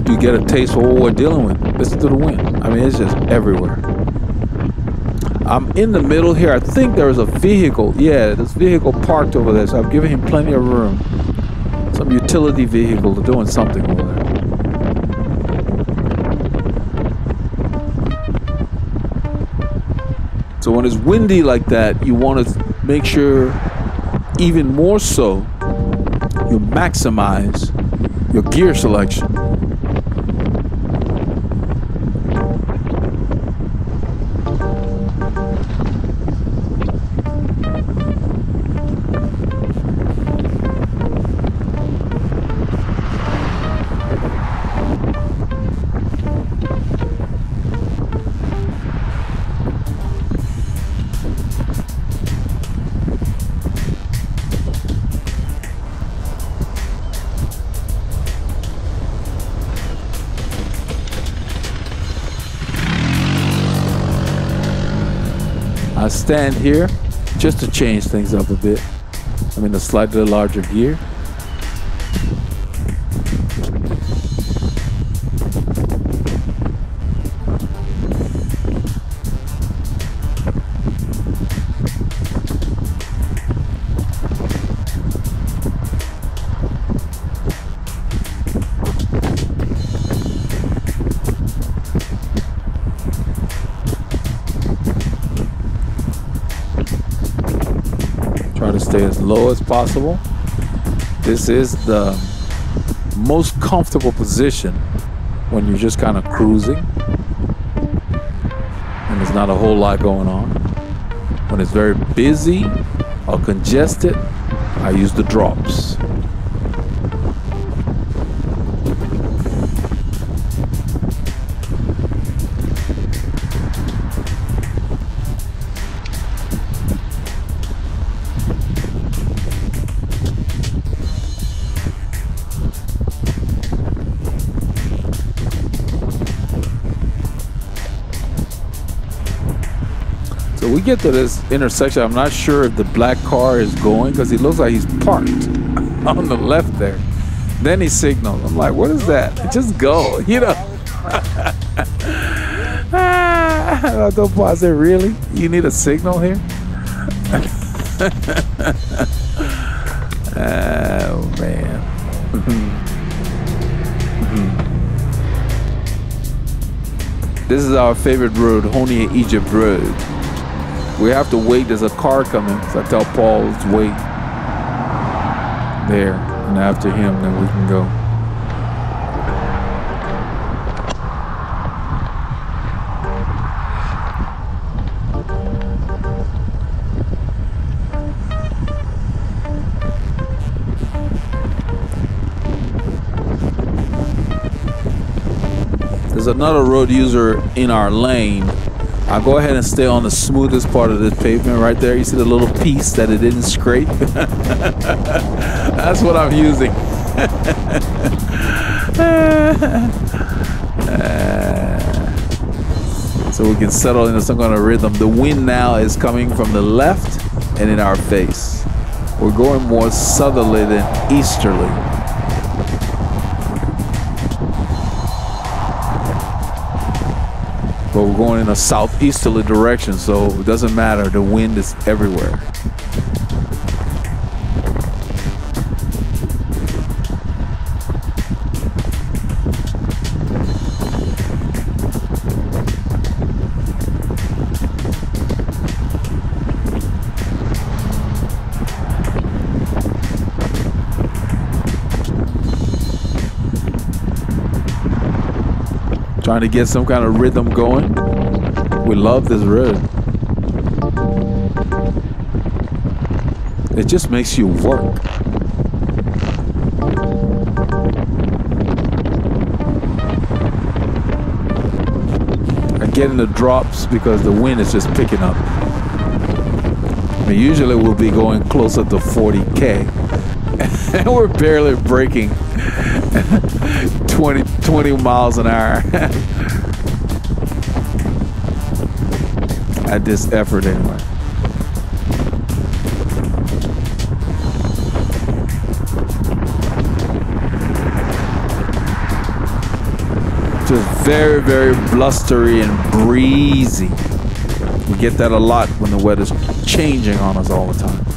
You get a taste for what we're dealing with. Listen to the wind. I mean, it's just everywhere. I'm in the middle here. I think there is a vehicle. Yeah, this vehicle parked over there, so I've given him plenty of room. Some utility vehicle doing something over there. So when it's windy like that, you want to make sure, even more so, you maximize your gear selection. Stand here just to change things up a bit. I'm in a slightly larger gear. Try to stay as low as possible. This is the most comfortable position when you're just kind of cruising and there's not a whole lot going on. When it's very busy or congested, I use the drops. Get to this intersection. I'm not sure if the black car is going because he looks like he's parked on the left there. Then he signals. I'm like, what is that? Just go, you know. I don't pause it. Really? You need a signal here? oh man. this is our favorite road, Honea Egypt Road. We have to wait. There's a car coming. So I tell Paul, let's wait there. And after him, then we can go. There's another road user in our lane I'll go ahead and stay on the smoothest part of the pavement right there. You see the little piece that it didn't scrape? That's what I'm using. so we can settle into some kind of rhythm. The wind now is coming from the left and in our face. We're going more southerly than easterly. But we're going in a southeasterly direction, so it doesn't matter. The wind is everywhere. Trying to get some kind of rhythm going. We love this rhythm. It just makes you work. I get in the drops because the wind is just picking up. I mean, usually we'll be going closer to 40k, and we're barely breaking 20, 20 miles an hour at this effort anyway. Just very, very blustery and breezy. We get that a lot when the weather's changing on us all the time.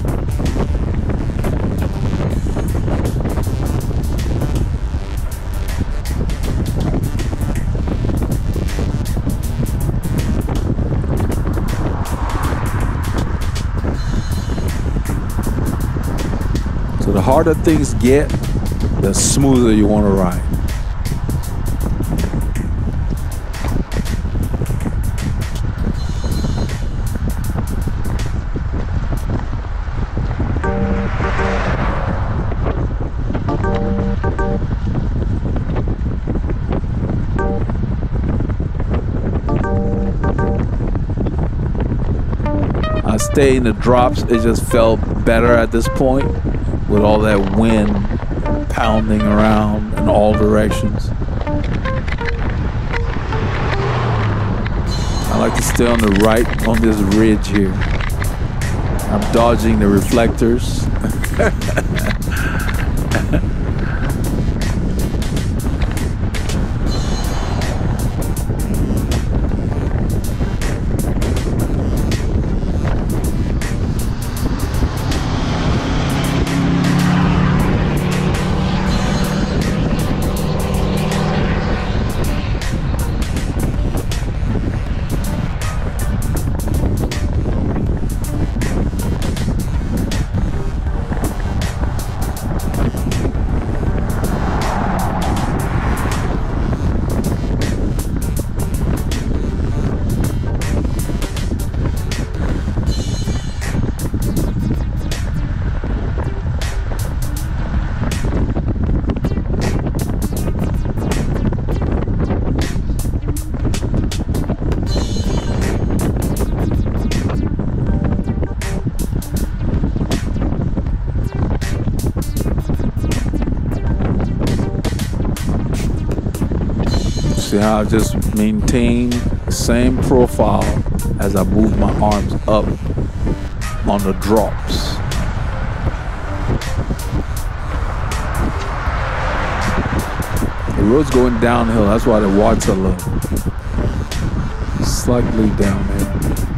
Harder things get, the smoother you want to ride. I stay in the drops. It just felt better at this point with all that wind pounding around in all directions. I like to stay on the right on this ridge here. I'm dodging the reflectors. See how I just maintain the same profile as I move my arms up on the drops. The road's going downhill, that's why the water low. Slightly down, downhill.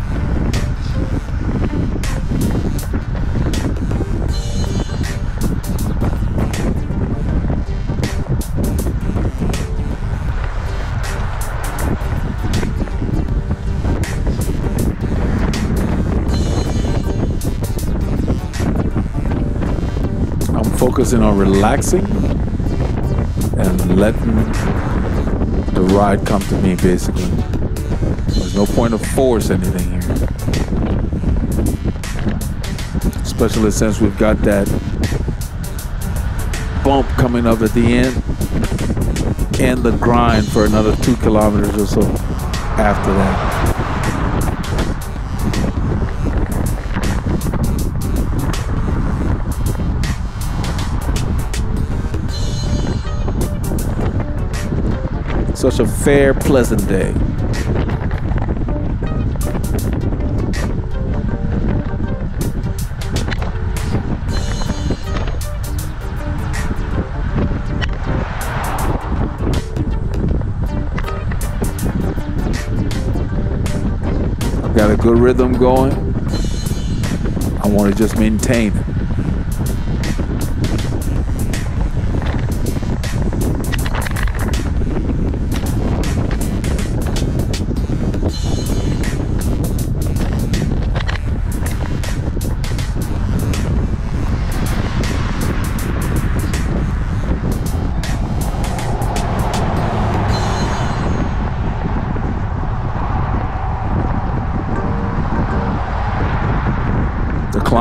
Focusing on relaxing and letting the ride come to me basically. There's no point of force anything here. Especially since we've got that bump coming up at the end and the grind for another two kilometers or so after that. Fair, pleasant day. I've got a good rhythm going, I want to just maintain it.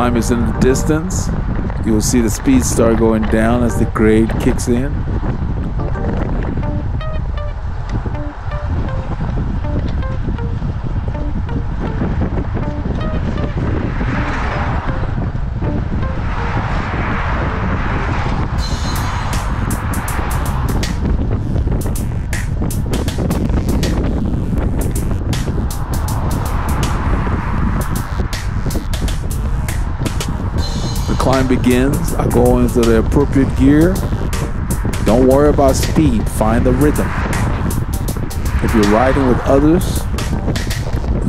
Climb is in the distance. You will see the speed start going down as the grade kicks in. Begins, I go into the appropriate gear. Don't worry about speed, find the rhythm. If you're riding with others,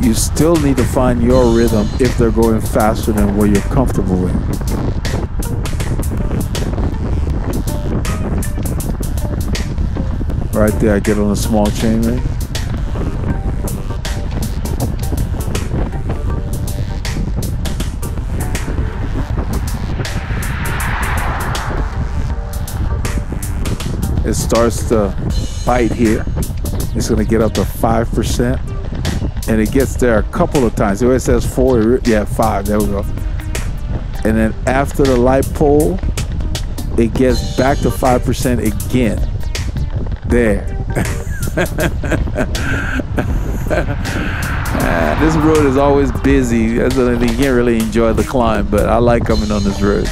you still need to find your rhythm if they're going faster than what you're comfortable with. Right there, I get on a small chain ring. It starts to bite here. It's going to get up to 5%. And it gets there a couple of times. It says four, yeah, five, there we go. And then after the light pole, it gets back to 5% again. There. this road is always busy. You can't really enjoy the climb, but I like coming on this road.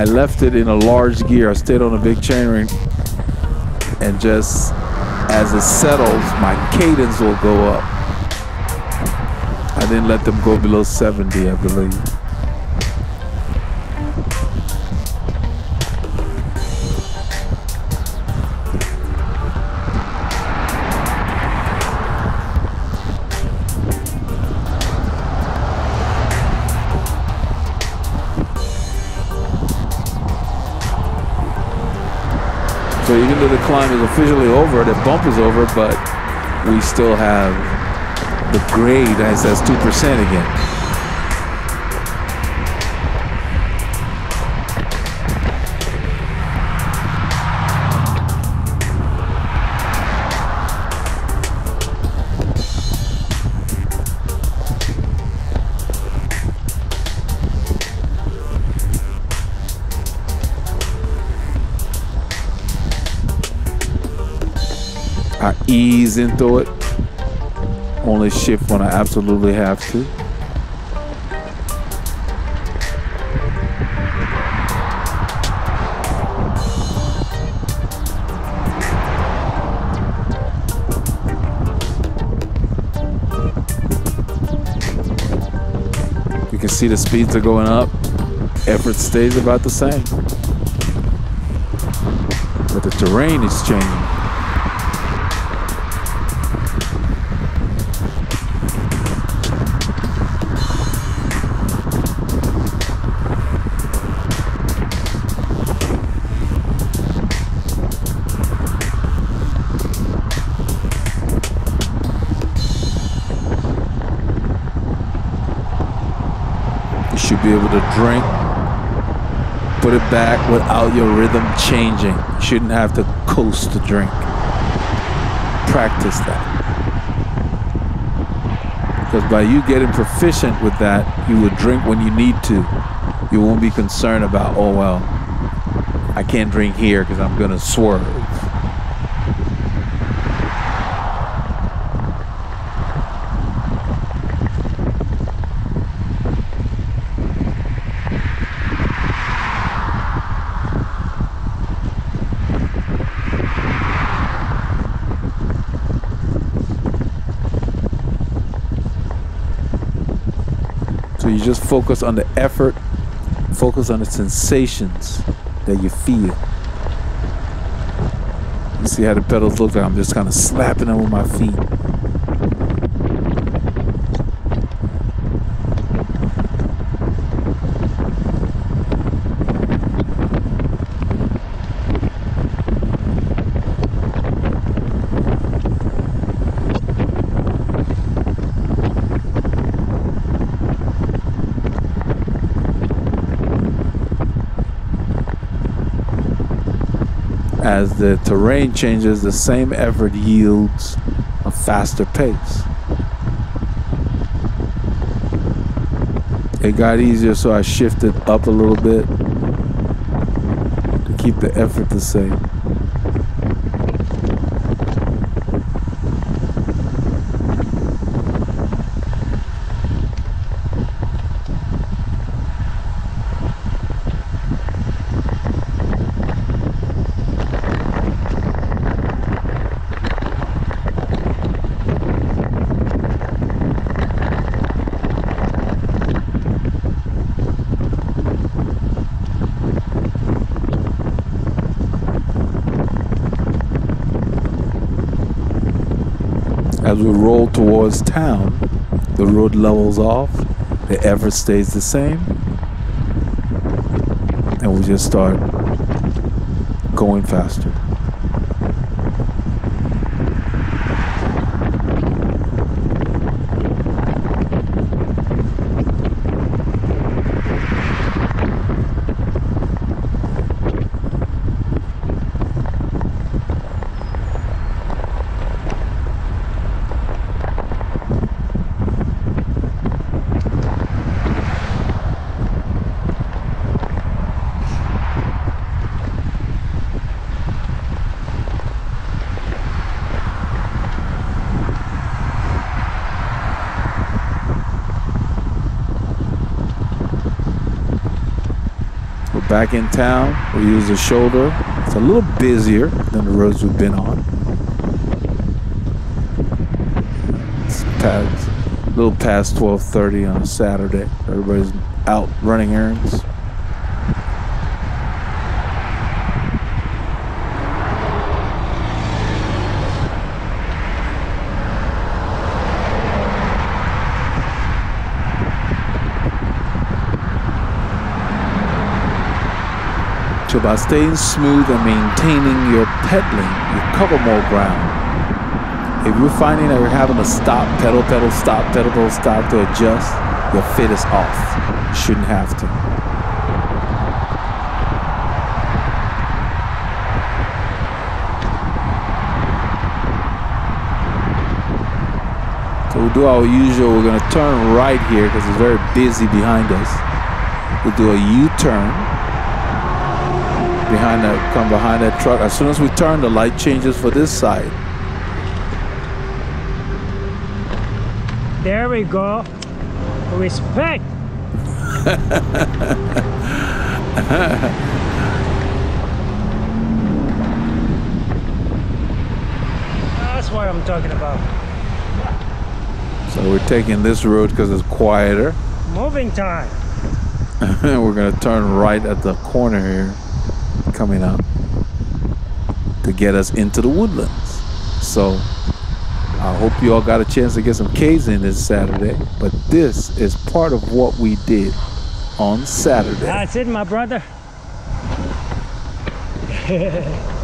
I left it in a large gear. I stayed on a big chainring and just as it settles, my cadence will go up. I didn't let them go below 70, I believe. Even though the climb is officially over, the bump is over, but we still have the grade as says 2% again. Ease into it. Only shift when I absolutely have to. You can see the speeds are going up. Effort stays about the same. But the terrain is changing. Drink, put it back without your rhythm changing. You shouldn't have to coast to drink. Practice that. Because by you getting proficient with that, you will drink when you need to. You won't be concerned about, oh, well, I can't drink here because I'm going to swerve. you just focus on the effort, focus on the sensations that you feel. You see how the pedals look. I'm just kind of slapping them with my feet. As the terrain changes, the same effort yields a faster pace. It got easier, so I shifted up a little bit to keep the effort the same. As we roll towards town, the road levels off, the effort stays the same, and we just start going faster. Back in town. We use the shoulder. It's a little busier than the roads we've been on. It's past, a little past 12:30 on a Saturday. Everybody's out running errands. By staying smooth and maintaining your pedaling, you cover more ground. If you're finding that you're having to stop, pedal, pedal, stop, pedal, pedal, stop to adjust, your fit is off. You shouldn't have to. So we'll do our usual, we're gonna turn right here because it's very busy behind us. We'll do a U-turn behind that come behind that truck. As soon as we turn, the light changes for this side. There we go. Respect. That's what I'm talking about. So we're taking this road because it's quieter. Moving time. we're gonna turn right at the corner here, coming up to get us into the woodlands. So I hope you all got a chance to get some K's in this Saturday. But this is part of what we did on Saturday. That's it, my brother.